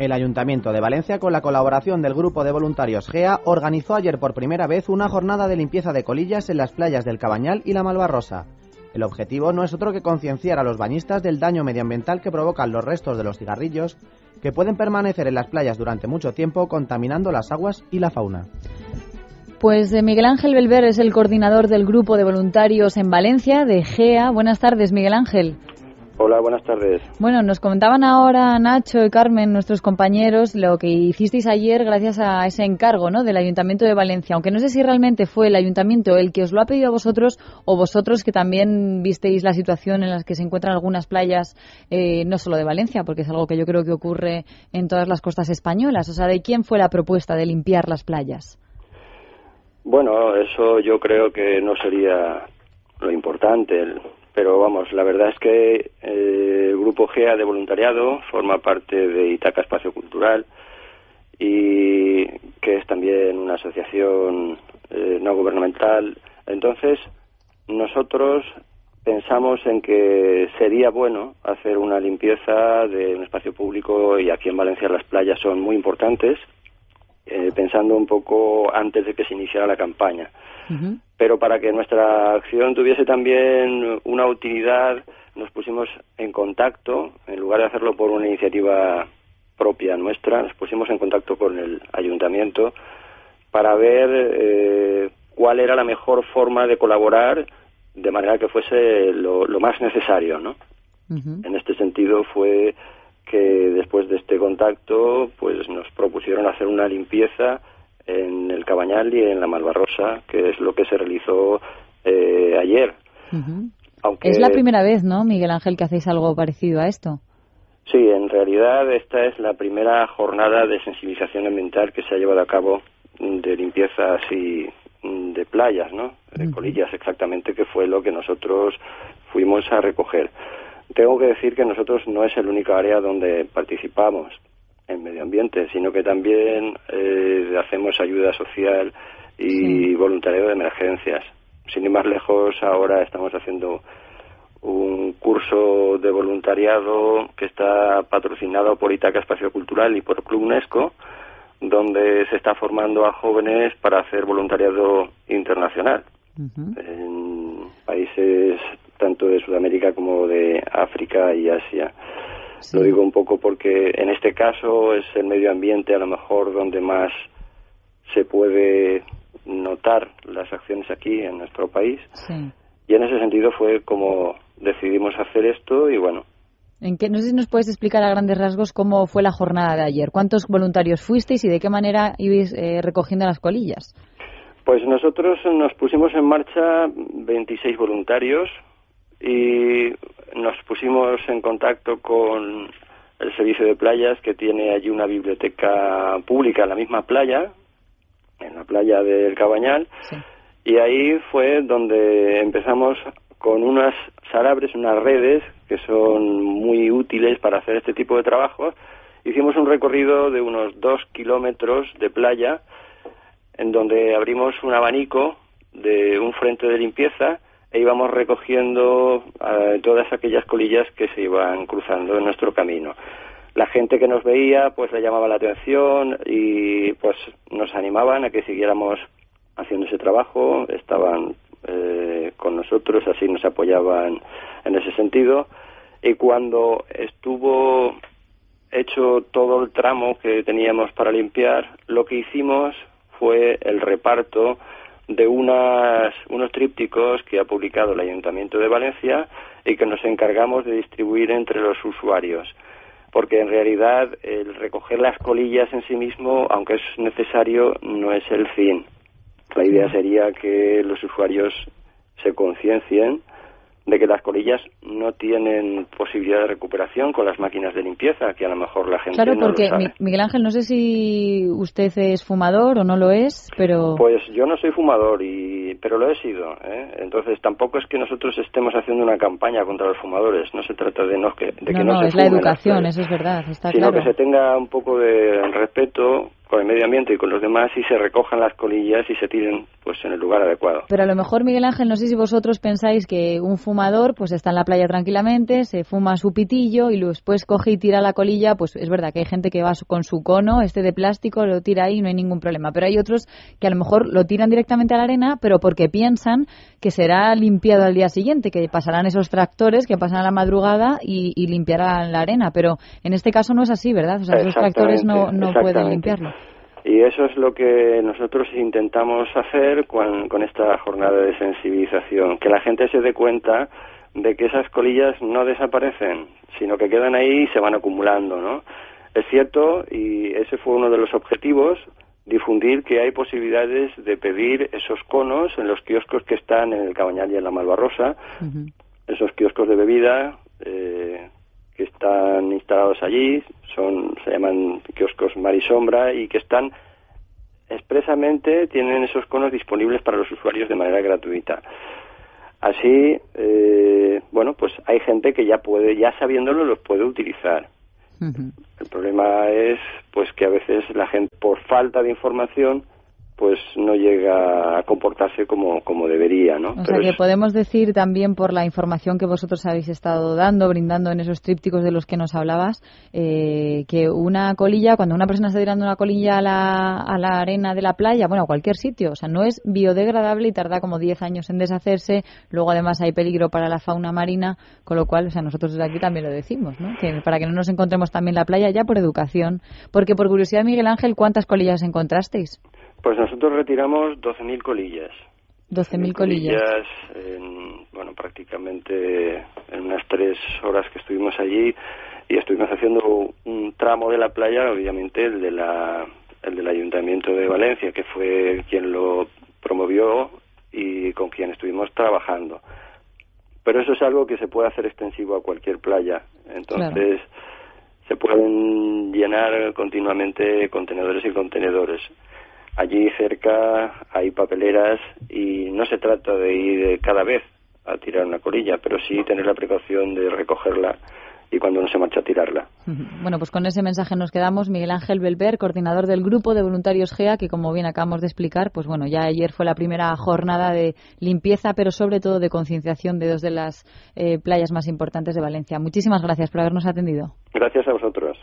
El Ayuntamiento de Valencia, con la colaboración del grupo de voluntarios GEA, organizó ayer por primera vez una jornada de limpieza de colillas en las playas del Cabañal y la Malvarrosa. El objetivo no es otro que concienciar a los bañistas del daño medioambiental que provocan los restos de los cigarrillos, que pueden permanecer en las playas durante mucho tiempo contaminando las aguas y la fauna. Pues eh, Miguel Ángel Belver es el coordinador del grupo de voluntarios en Valencia, de GEA. Buenas tardes, Miguel Ángel. Hola, buenas tardes. Bueno, nos comentaban ahora Nacho y Carmen, nuestros compañeros, lo que hicisteis ayer gracias a ese encargo ¿no? del Ayuntamiento de Valencia. Aunque no sé si realmente fue el Ayuntamiento el que os lo ha pedido a vosotros o vosotros que también visteis la situación en la que se encuentran algunas playas, eh, no solo de Valencia, porque es algo que yo creo que ocurre en todas las costas españolas. O sea, ¿de quién fue la propuesta de limpiar las playas? Bueno, eso yo creo que no sería lo importante pero vamos, la verdad es que eh, el Grupo GEA de voluntariado forma parte de Itaca Espacio Cultural y que es también una asociación eh, no gubernamental. Entonces, nosotros pensamos en que sería bueno hacer una limpieza de un espacio público y aquí en Valencia las playas son muy importantes, eh, pensando un poco antes de que se iniciara la campaña pero para que nuestra acción tuviese también una utilidad, pusimos en contacto, en lugar de hacerlo por una iniciativa propia nuestra, nos pusimos en contacto con el ayuntamiento para ver eh, cuál era la mejor forma de colaborar de manera que fuese lo, más necesario, ¿no? En este sentido fue que después de este contacto, pues nos propusieron hacer una limpieza en el Cabañal y en la Malvarrosa, que es lo que se realizó eh, ayer. Aunque... Es la primera vez, ¿no, Miguel Ángel, que hacéis algo parecido a esto? Sí, en realidad esta es la primera jornada de sensibilización ambiental que se ha llevado a cabo de limpieza así de playas, ¿no? De colillas exactamente, que fue lo que nosotros fuimos a recoger. Tengo que decir que nosotros no es el único área donde participamos en medio ambiente, sino que también eh, hacemos ayuda social y voluntariado de emergencias. Sin ir más lejos, ahora estamos haciendo un curso de voluntariado que está patrocinado por Itaca Espacio Cultural y por Club UNESCO, donde se está formando a jóvenes para hacer voluntariado internacional en países tanto de Sudamérica como de África y Asia. Lo digo un poco porque en este caso es el medio ambiente a lo mejor donde más se puede las acciones aquí en nuestro país. Y en ese sentido fue como decidimos hacer esto y bueno. ¿En qué, no sé si nos puedes explicar a grandes rasgos cómo fue la jornada de ayer. ¿Cuántos voluntarios fuisteis y de qué manera ibais eh, recogiendo las colillas? Pues nosotros nos pusimos en marcha 26 voluntarios y nos pusimos en contacto con el servicio de playas que tiene allí una biblioteca pública en la misma playa, la playa del Cabañal, y ahí fue donde empezamos con unas salabres, unas redes que son muy útiles para hacer este tipo de trabajos. Hicimos un recorrido de unos dos kilómetros de playa en donde abrimos un abanico de un frente de limpieza e íbamos recogiendo eh, todas aquellas colillas que se iban cruzando en nuestro camino. La gente que nos veía pues le llamaba la atención y pues nos animaban a que siguiéramos haciendo ese trabajo, estaban eh, con nosotros, así nos apoyaban en ese sentido y cuando estuvo hecho todo el tramo que teníamos para limpiar, lo que hicimos fue el reparto de unas, unos trípticos que ha publicado el Ayuntamiento de Valencia y que nos encargamos de distribuir entre los usuarios. Porque en realidad el recoger las colillas en sí mismo, aunque es necesario, no es el fin. La idea sería que los usuarios se conciencien de que las colillas no tienen posibilidad de recuperación con las máquinas de limpieza, que a lo mejor la gente claro, no porque lo sabe. Miguel Ángel, no sé si usted es fumador o no lo es, pero... Pues yo no soy fumador, y pero lo he sido. ¿eh? Entonces tampoco es que nosotros estemos haciendo una campaña contra los fumadores. No se trata de, no, que, de no, que no, no se es la educación, eso es verdad, está sino claro. que se tenga un poco de respeto con el medio ambiente y con los demás y se recojan las colillas y se tiren pues en el lugar adecuado. Pero a lo mejor Miguel Ángel, no sé si vosotros pensáis que un fumador pues está en la playa tranquilamente, se fuma su pitillo y después coge y tira la colilla, pues es verdad que hay gente que va con su cono, este de plástico, lo tira ahí y no hay ningún problema, pero hay otros que a lo mejor lo tiran directamente a la arena, pero porque piensan que será limpiado al día siguiente, que pasarán esos tractores que pasan a la madrugada y, limpiarán la arena, pero en este caso no es así, ¿verdad? O sea, esos tractores no, no pueden limpiarlo. Y eso es lo que nosotros intentamos hacer con, esta jornada de sensibilización, que la gente se dé cuenta de que esas colillas no desaparecen, sino que quedan ahí y se van acumulando, ¿no? Es cierto, y ese fue uno de los objetivos, difundir que hay posibilidades de pedir esos conos en los kioscos que están en el Cabañal y en la Malvarrosa, esos kioscos de bebida eh, están instalados allí, son se llaman kioscos mar y sombra y que están expresamente tienen esos conos disponibles para los usuarios de manera gratuita. Así, eh, bueno, pues hay gente que ya puede, ya sabiéndolo, los puede utilizar. El problema es, pues, que a veces la gente, por falta de información, pues no llega a comportarse como, como debería, ¿no? O sea que podemos decir también por la información que vosotros habéis estado dando, brindando en esos trípticos de los que nos hablabas, eh, que una colilla, cuando una persona está tirando una colilla a la, a la arena de la playa, bueno, a cualquier sitio, o sea, no es biodegradable y tarda como 10 años en deshacerse, luego además hay peligro para la fauna marina, con lo cual, o sea, nosotros desde aquí también lo decimos, ¿no? Que para que no nos encontremos también la playa ya por educación, porque por curiosidad, Miguel Ángel, ¿cuántas colillas encontrasteis? Pues nosotros retiramos 12.000 colillas. 12.000 colillas. En, bueno, prácticamente en unas tres horas que estuvimos allí y estuvimos haciendo un tramo de la playa, obviamente el, de la, el del Ayuntamiento de Valencia, que fue quien lo promovió y con quien estuvimos trabajando. Pero eso es algo que se puede hacer extensivo a cualquier playa. Entonces, se pueden llenar continuamente contenedores y contenedores. Allí cerca hay papeleras y no se trata de ir cada vez a tirar una colilla, pero sí tener la precaución de recogerla y cuando uno se marcha a tirarla. Bueno, pues con ese mensaje nos quedamos. Miguel Ángel Belver, coordinador del grupo de voluntarios GEA, que como bien acabamos de explicar, pues bueno, ya ayer fue la primera jornada de limpieza, pero sobre todo de concienciación de dos de las eh, playas más importantes de Valencia. Muchísimas gracias por habernos atendido. Gracias a vosotros.